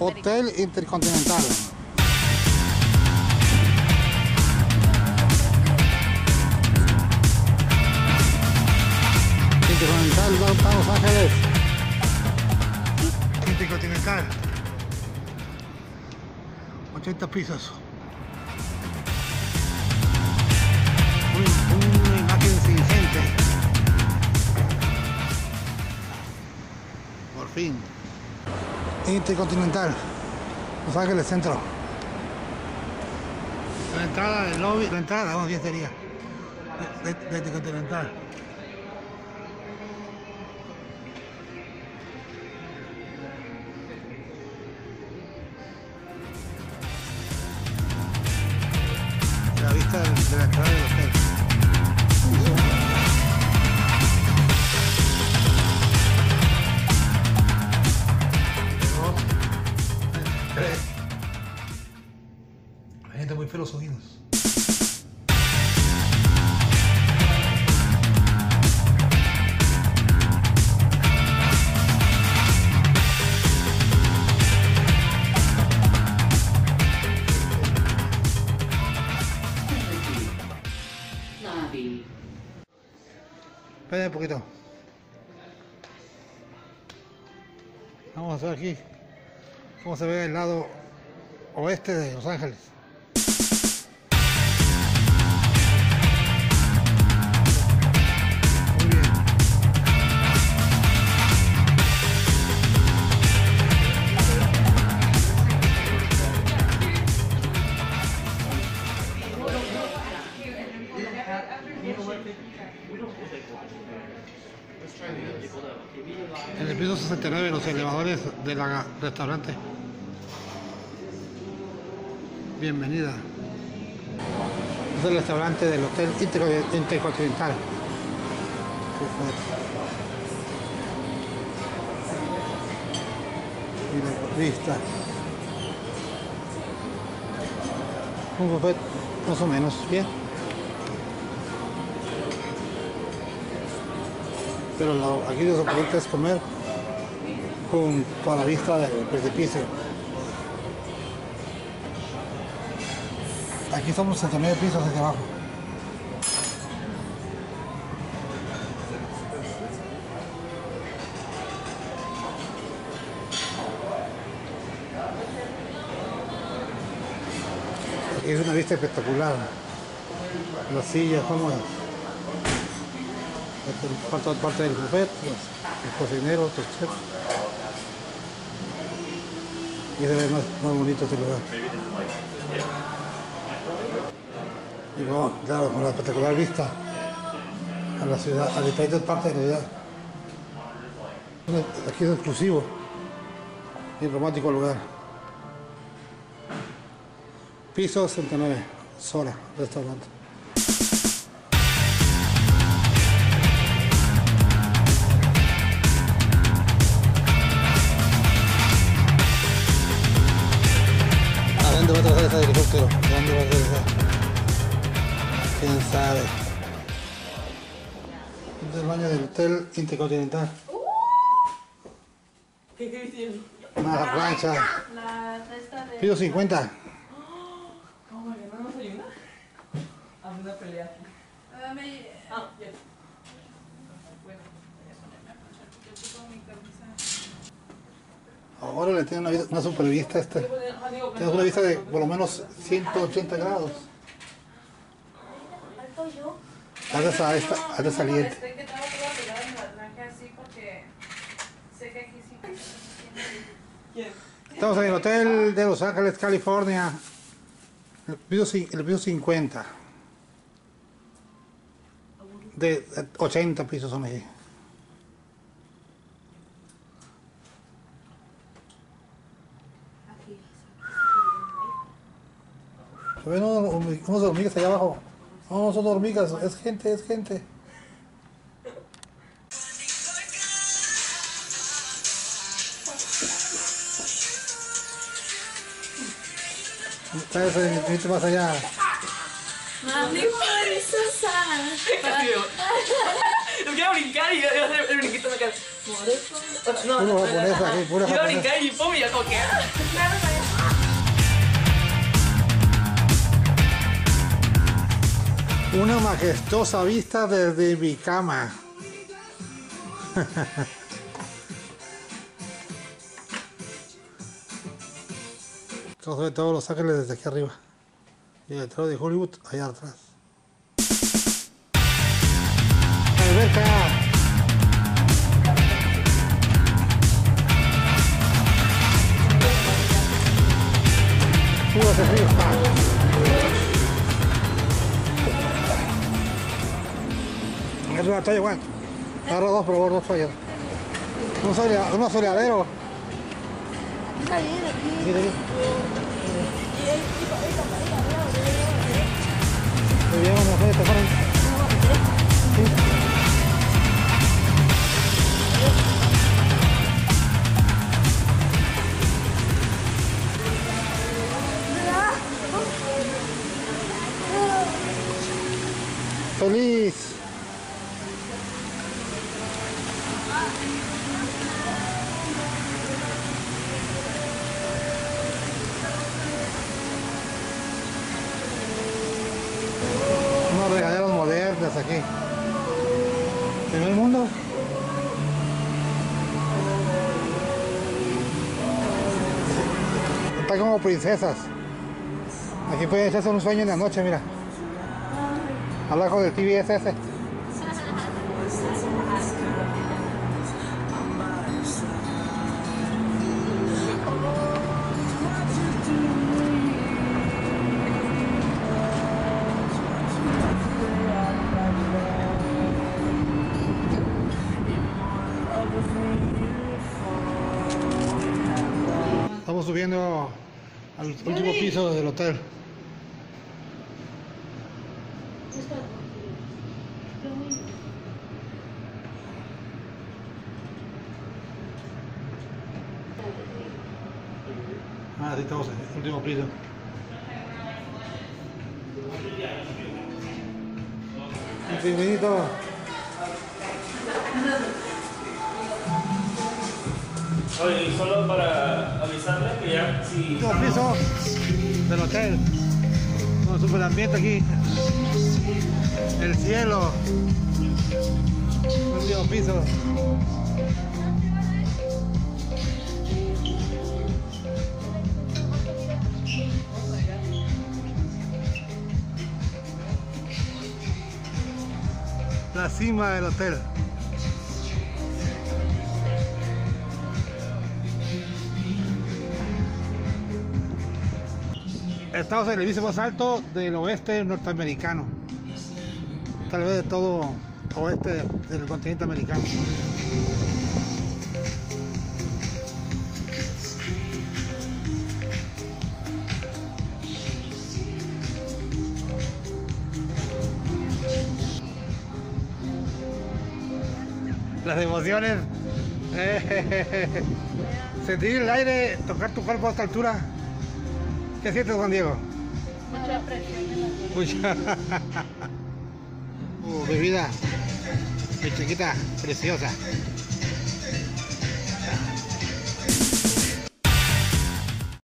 Hotel Intercontinental. Intercontinental, Downtown Los Ángeles. Intercontinental. 80 pisos. Un- Una imagen sin gente. Por fin. Intercontinental. Los Ángeles Centro. La entrada del lobby, la entrada, vamos, bien sería. De, de- de Intercontinental. La vista de, de la entrada del hotel. Lobby. Un poquito. Vamos a ver aquí cómo se ve el lado oeste de Los Ángeles. En el piso 69 los elevadores del restaurante. Bienvenida. Es el restaurante del Hotel Interco- Intercontinental. Y la vista. Un buffet más o menos bien. Pero aquí lo que es comer con, con la vista del precipicio. Aquí somos 69 pisos hacia abajo. Es una vista espectacular. Las sillas cómodas. Es parte, del buffet, los, cocineros, los chefs. Y ve más, más bonito este lugar. Y luego, claro, con la espectacular vista a la ciudad, a diferentes partes de la ciudad. Aquí es exclusivo y romántico lugar. Piso 69, Sora, restaurante. Helicóptero? ¿A dónde va a aterrizar? ¿Quién sabe? Este es el baño del Hotel Intercontinental. ¿Qué viste? Una plancha. La esta de... Pido 50. ¿Cómo que no nos ayuda? A una pelea aquí. Ah, me- Ah, ya. Bueno, voy a ponerme a planchar porque yo tengo mi camisa. Ahora le tiene una, una super vista digo, Tienes una vista de por lo menos 180 grados. De sa- esta- saliente. Estamos en el Hotel de Los Ángeles, California. El piso, el piso 50. De eh, 80 pisos son ahí. Unos hormigas allá abajo. No, no son hormigas, es gente, es gente. Está ese, viste más allá. Mami, yo. Quiero brincar y yo, yo hacer el brinquito la cara. No, a brincar y pum, y yo como que. Una majestuosa vista desde mi cama. Todo de todos los ángeles desde aquí arriba. Y el letrero de Hollywood allá atrás. Alberca. Arriba. Una toalla igual. Agarro dos, pero dos toallas. Un, solea, un soleadero. Muy bien, vamos a hacer. Sí. Feliz. Unas regaderas modernas aquí. ¿Primer mundo? Está como princesas. Aquí pueden echarse un sueño en la noche, mira. Al lado del TV. Subiendo al último piso del hotel. Ah, sí, estamos en el último piso. Pingüinito. Oye, y solo para avisarle que ya si Último piso del hotel. Con super ambiente aquí. El cielo. Último piso. La cima del hotel. Estamos en el piso más alto del oeste norteamericano. Tal vez de todo oeste del continente americano. Las emociones. Sentir el aire, tocar tu cuerpo a esta altura. ¿Qué sientes, Juan Diego? Mucha presión Mucha. Uh, bebida. Mi chiquita, preciosa.